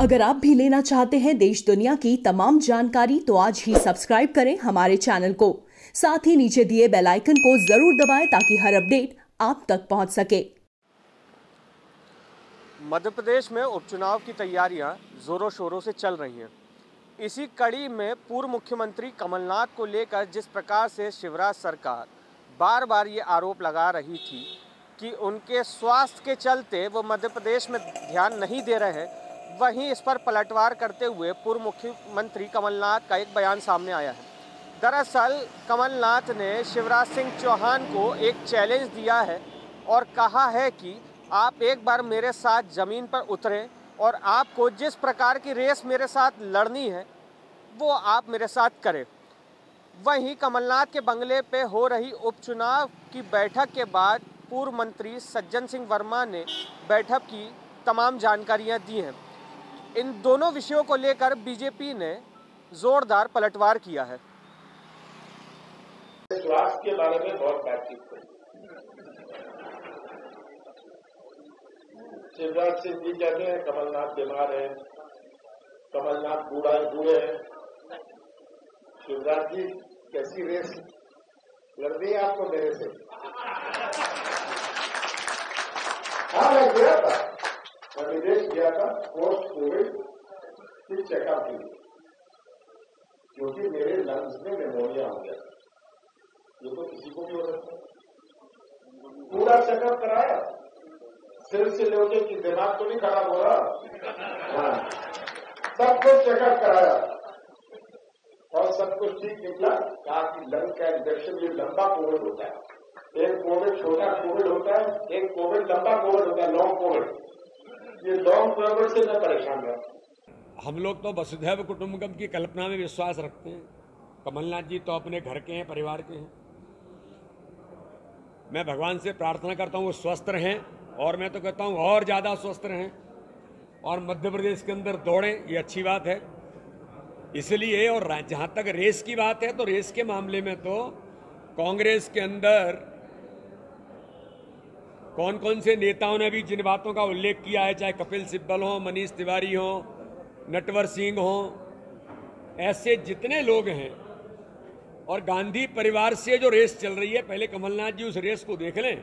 अगर आप भी लेना चाहते हैं देश दुनिया की तमाम जानकारी तो आज ही सब्सक्राइब करें हमारे चैनल को। साथ ही नीचे दिए बेल आइकन को ज़रूर दबाएँ ताकि हर अपडेट आप तक पहुँच सके। मध्य प्रदेश में उपचुनाव की तैयारियाँ जोरों शोरों से चल रही हैं। इसी कड़ी में पूर्व मुख्यमंत्री कमलनाथ को लेकर जिस प्रकार से शिवराज सरकार बार बार ये आरोप लगा रही थी कि उनके स्वास्थ्य के चलते वो मध्य प्रदेश में ध्यान नहीं दे रहे हैं वहीं इस पर पलटवार करते हुए पूर्व मुख्यमंत्री कमलनाथ का एक बयान सामने आया है। दरअसल, कमलनाथ ने शिवराज सिंह चौहान को एक चैलेंज दिया है और कहा है कि आप एक बार मेरे साथ ज़मीन पर उतरें और आपको जिस प्रकार की रेस मेरे साथ लड़नी है, वो आप मेरे साथ करें। वहीं कमलनाथ के बंगले पे हो रही उपचुनाव की बैठक के बाद पूर्व मंत्री सज्जन सिंह वर्मा ने बैठक की तमाम जानकारियाँ दी हैं। इन दोनों विषयों को लेकर बीजेपी ने जोरदार पलटवार किया है। स्वास्थ्य के बारे में बहुत बातचीत करी। शिवराज सिंह जी कहते हैं, कमलनाथ बीमार है, कमलनाथ बूढ़ा बूढ़े हैं। शिवराज जी, कैसी रेस लड़ दी आपको मेरे से? हाँ मैं गया था। मैं विदेश गया था पोस्ट कोविड फिर चेकअप के लिए। क्योंकि मेरे लंग्स में मेमोरिया हो गया। ये तो किसी को भी हो सकता है। पूरा चेकअप कराया। सिर से लेके कि दिमाग तो नहीं खराब हो रहा। हाँ। सब कुछ चेकअप कराया। और सब कुछ ठीक निकला। कहा कि लंग का इंफेक्शन ये लंबा कोविड होता है। एक कोविड छोटा कोविड होता है, एक कोविड लंबा कोविड होता है लॉन्ग कोविड ये लॉन्ग से मैं परेशान रहता हम लोग तो वसुधैव कुटुंबकम की कल्पना में विश्वास रखते हैं। कमलनाथ जी तो अपने घर के हैं, परिवार के हैं। मैं भगवान से प्रार्थना करता हूँ, वो स्वस्थ रहें और मैं तो कहता हूँ, और ज़्यादा स्वस्थ रहें और मध्य प्रदेश के अंदर दौड़ें, ये अच्छी बात है। इसलिए और जहाँ तक रेस की बात है तो रेस के मामले में तो कांग्रेस के अंदर कौन कौन से नेताओं ने भी जिन बातों का उल्लेख किया है, चाहे कपिल सिब्बल हों, मनीष तिवारी हों, नटवर सिंह हों, ऐसे जितने लोग हैं, और गांधी परिवार से जो रेस चल रही है, पहले कमलनाथ जी उस रेस को देख लें,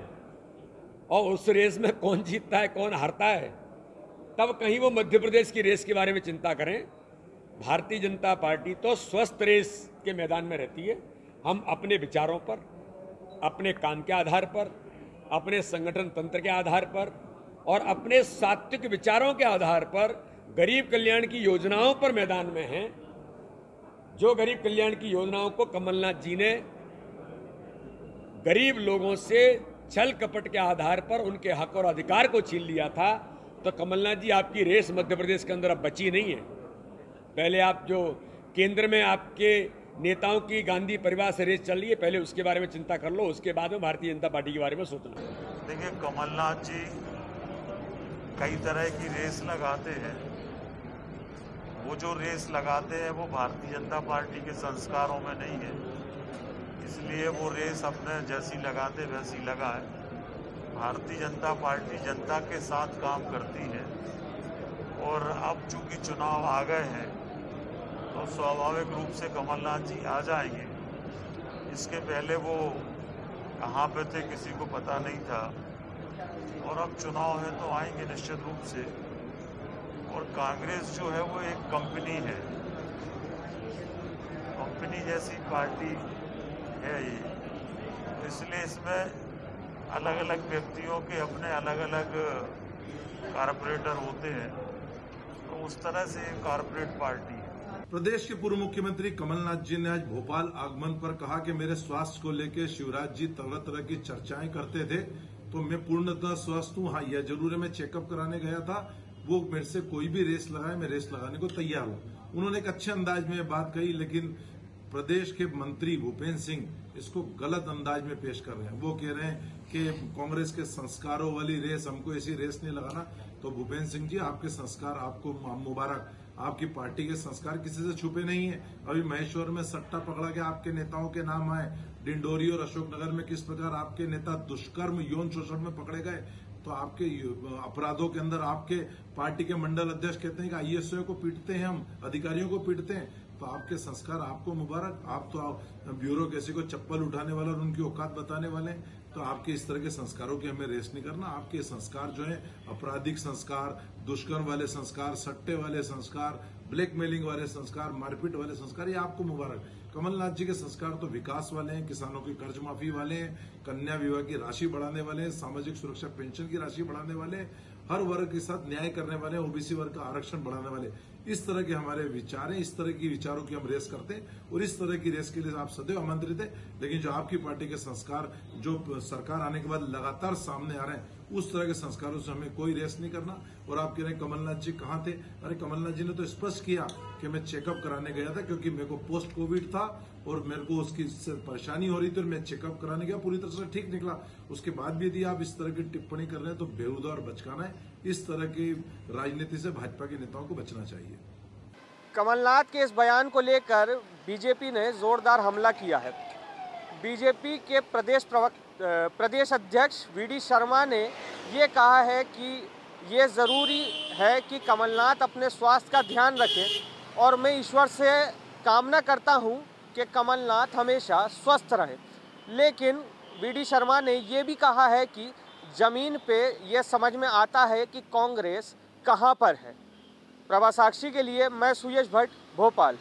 और उस रेस में कौन जीतता है, कौन हारता है, तब कहीं वो मध्य प्रदेश की रेस के बारे में चिंता करें। भारतीय जनता पार्टी तो स्वस्थ रेस के मैदान में रहती है, हम अपने विचारों पर, अपने काम के आधार पर अपने संगठन तंत्र के आधार पर और अपने सात्विक विचारों के आधार पर गरीब कल्याण की योजनाओं पर मैदान में हैं। जो गरीब कल्याण की योजनाओं को कमलनाथ जी ने गरीब लोगों से छल कपट के आधार पर उनके हक और अधिकार को छीन लिया था तो कमलनाथ जी, आपकी रेस मध्य प्रदेश के अंदर अब बची नहीं है। पहले आप जो केंद्र में आपके नेताओं की गांधी परिवार से रेस चल रही है। पहले उसके बारे में चिंता कर लो, उसके बाद में भारतीय जनता पार्टी के बारे में सोचना देखिए, कमलनाथ जी कई तरह की रेस लगाते हैं। वो जो रेस लगाते हैं, वो भारतीय जनता पार्टी के संस्कारों में नहीं है। इसलिए वो रेस अपने जैसी लगाते, वैसी लगाए भारतीय जनता पार्टी जनता के साथ काम करती है। और अब चूँकि चुनाव आ गए हैं तो स्वाभाविक रूप से कमलनाथ जी आ जाएँगे। इसके पहले वो कहाँ पे थे किसी को पता नहीं था। और अब चुनाव है तो आएँगे निश्चित रूप से। और कांग्रेस जो है वो एक कंपनी है। कंपनी जैसी पार्टी है ये। इसलिए इसमें अलग अलग व्यक्तियों के अपने अलग अलग कारपोरेटर होते हैं। तो उस तरह से कारपोरेट पार्टी प्रदेश के पूर्व मुख्यमंत्री कमलनाथ जी ने आज भोपाल आगमन पर कहा कि मेरे स्वास्थ्य को लेकर शिवराज जी तरह तरह की चर्चाएँ करते थे तो मैं पूर्णतः स्वस्थ हूँ। हाँ यह ज़रूर है, मैं चेकअप कराने गया था। वो मेरे से कोई भी रेस लगाए, मैं रेस लगाने को तैयार हूँ। उन्होंने एक अच्छे अंदाज में बात कही, लेकिन प्रदेश के मंत्री भूपेन्द्र सिंह इसको गलत अंदाज में पेश कर रहे हैं। वो कह रहे हैं कि कांग्रेस के संस्कारों वाली रेस, हमको ऐसी रेस नहीं लगाना। तो भूपेन्द्र सिंह जी, आपके संस्कार, आपको मुबारक। आपकी पार्टी के संस्कार किसी से छुपे नहीं है। अभी महेश्वर में सट्टा पकड़ा गया आपके नेताओं के नाम आए। डिंडोरी और अशोकनगर में किस प्रकार आपके नेता दुष्कर्म, यौन शोषण में पकड़े गए? तो आपके अपराधों के अंदर आपके पार्टी के मंडल अध्यक्ष कहते हैं कि आईएसओ को पीटते हैं हम, अधिकारियों को पीटते हैं। तो आपके संस्कार आपको मुबारक। आप तो ब्यूरो किसी को चप्पल उठाने वाले और उनकी औकात बताने वाले हैं। तो आपके इस तरह के संस्कारों की हमें रेस नहीं करना। आपके संस्कार जो है, आपराधिक संस्कार, दुष्कर्म वाले संस्कार, सट्टे वाले संस्कार, ब्लैकमेलिंग वाले संस्कार, मारपीट वाले संस्कार, ये आपको मुबारक। कमलनाथ जी के संस्कार तो विकास वाले हैं, किसानों की कर्ज माफ़ी वाले हैं, कन्या विवाह की राशि बढ़ाने वाले हैं, सामाजिक सुरक्षा, पेंशन की राशि बढ़ाने वाले हर वर्ग के साथ न्याय करने वाले ओबीसी वर्ग का आरक्षण बढ़ाने वाले इस तरह के हमारे विचार हैं, इस तरह की विचारों की हम रेस करते हैं और इस तरह की रेस के लिए आप सदैव आमंत्रित है। लेकिन जो आपकी पार्टी के संस्कार, जो सरकार आने के बाद लगातार सामने आ रहे हैं, उस तरह के संस्कारों से हमें कोई रेस नहीं करना। और आप कह रहे हैं, कमलनाथ जी कहाँ थे? अरे, कमलनाथ जी ने तो स्पष्ट किया कि मैं चेकअप कराने गया था क्योंकि मेरे को पोस्ट कोविड था। और मेरे को उसकी परेशानी हो रही थी और मैं चेकअप कराने गया, पूरी तरह से ठीक निकला। उसके बाद भी यदि आप इस तरह की टिप्पणी कर रहे हैं तो बेहुदा और बचकाना है। इस तरह की राजनीति से भाजपा के नेताओं को बचना चाहिए। कमलनाथ के इस बयान को लेकर बीजेपी ने जोरदार हमला किया है। बीजेपी के प्रदेश प्रदेश अध्यक्ष वी शर्मा ने ये कहा है कि ये ज़रूरी है कि कमलनाथ अपने स्वास्थ्य का ध्यान रखें और मैं ईश्वर से कामना करता हूँ कि कमलनाथ हमेशा स्वस्थ रहे। लेकिन वी डी शर्मा ने ये भी कहा है कि ज़मीन पे ये समझ में आता है कि कांग्रेस कहाँ पर है। प्रभा साक्षी के लिए मैं सुयश भट्ट, भोपाल।